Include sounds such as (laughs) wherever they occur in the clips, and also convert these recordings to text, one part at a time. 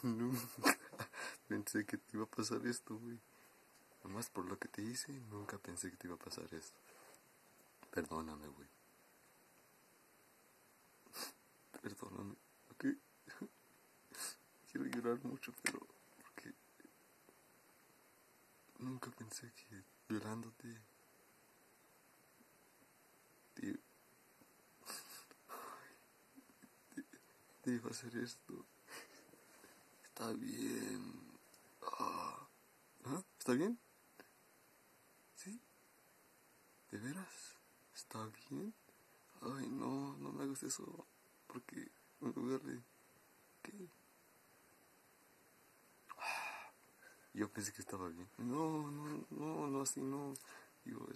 (laughs) nunca (laughs) pensé que te iba a pasar esto, güey. Nomás por lo que te hice, nunca pensé que te iba a pasar esto. Perdóname, güey. (laughs) Perdóname, ok. Quiero llorar mucho, pero porque nunca pensé que llorándote te, te, te iba a hacer esto. Está bien. Ah. ¿Ah? ¿Está bien? ¿Sí? ¿De veras? ¿Está bien? Ay, no, no me hagas eso. Porque me duele. ¿Qué? Ah, Yo pensé que estaba bien. No, no, no, no, así no. Digo,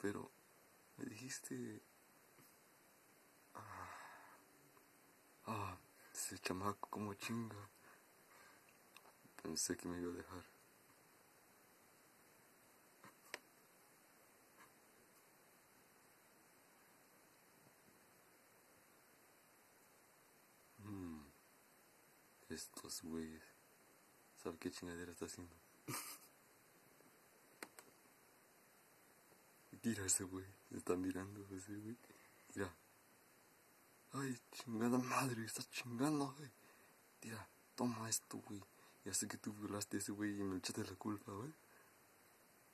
pero me dijiste. Ah, ah, ese chamaco, como chinga. Pensé que me iba a dejar. Mm, estos güeyes. ¿Sabe qué chingadera está haciendo? (laughs) Mira ese güey. Se está mirando ese güey. Mira. Ay, chingada madre. Estás chingando, güey. Mira, toma esto, güey. Ya sé que tú violaste a ese güey y me echaste la culpa, güey.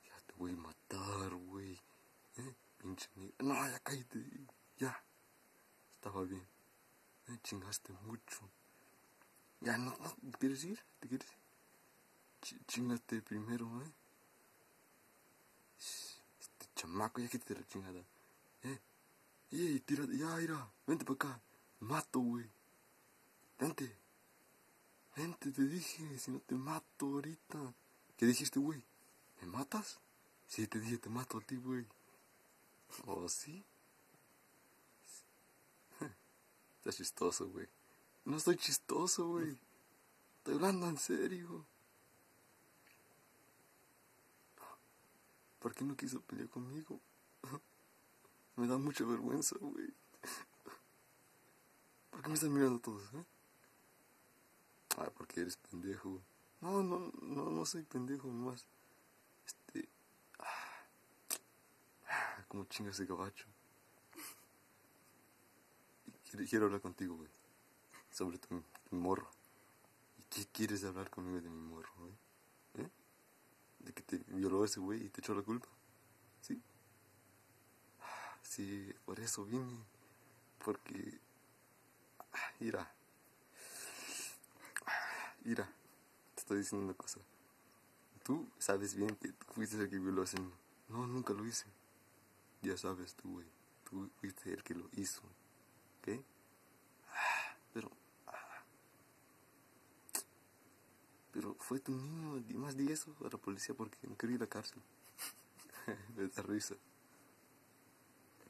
Ya te voy a matar, güey. ¿Eh? Pinche negro. No, ya cállate. Ya. Estaba bien. Me chingaste mucho. Ya, no, no. ¿Te quieres ir? ¿Te quieres ir? Ch- chingate primero, ¿eh? Este chamaco, ya quítate la chingada. ¿Eh? ¡Ey, tírate! Ya, mira. Vente para acá. Mato, güey. Vente. Vente, te dije. Si no te mato ahorita. ¿Qué dijiste, güey? ¿Me matas? Sí, te dije, te mato a ti, güey. ¿Oh, sí? (laughs) Estás chistoso, güey. No estoy chistoso, güey. Estoy hablando en serio. ¿Por qué no quiso pelear conmigo? (laughs) Me da mucha vergüenza, güey. (laughs) ¿Por qué me están mirando todos, eh? Ah, porque eres pendejo. No, no, no, no soy pendejo, nomás. Este. Ah, ah, como chinga ese gabacho. Quiero, quiero hablar contigo, güey. Sobre tu, tu morro. ¿Y qué quieres hablar conmigo de mi morro, güey? ¿Eh? De que te violó ese güey y te echó la culpa. ¿Sí? Ah, Sí, por eso vine. Porque. Ah, Mira. Mira. Te estoy diciendo una cosa. Tú sabes bien que tú fuiste el que violó a niño. No, nunca lo hice. Ya sabes tú, güey. Tú fuiste el que lo hizo. ¿Ok? Ah, Pero. ah. Pero fue tu niño. Más di eso a la policía porque no quería ir a la cárcel. (laughs) me da risa.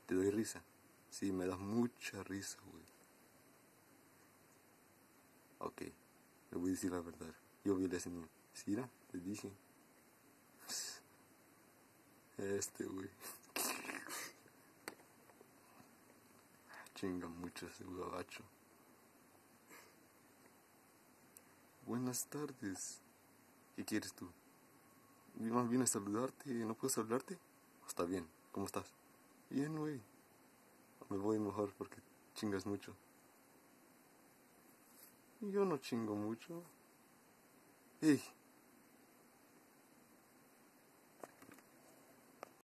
¿Te doy risa? Sí, me da mucha risa, güey. Ok, le voy a decir la verdad. Yo violé a ese niño. Sí, mira, te dije. Este, güey. (laughs) Chinga mucho ese gabacho. Buenas tardes. ¿Qué quieres tú? Más bien a saludarte. ¿No puedes hablarte? Está bien. ¿Cómo estás? Bien, güey. Me voy mejor porque chingas mucho. Yo no chingo mucho. Ey,